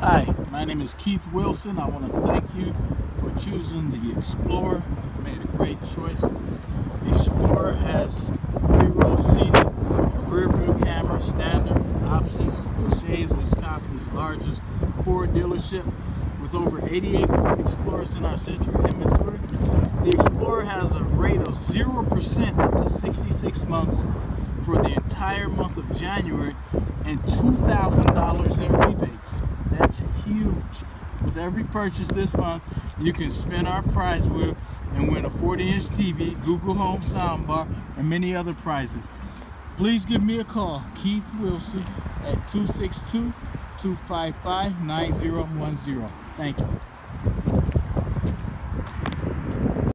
Hi, my name is Keith Wilson. I want to thank you for choosing the Explorer. You made a great choice. The Explorer has three row seating, rear view camera, standard options, Boucher's, Wisconsin's largest Ford dealership with over 88 Ford Explorers in our central inventory. The Explorer has a rate of 0% up to 66 months for the entire month of January and $2,000 in rebates. Huge. With every purchase this month, you can spin our prize wheel and win a 40-inch TV, Google Home soundbar, and many other prizes. Please give me a call, Keith Wilson, at 262-255-9010. Thank you.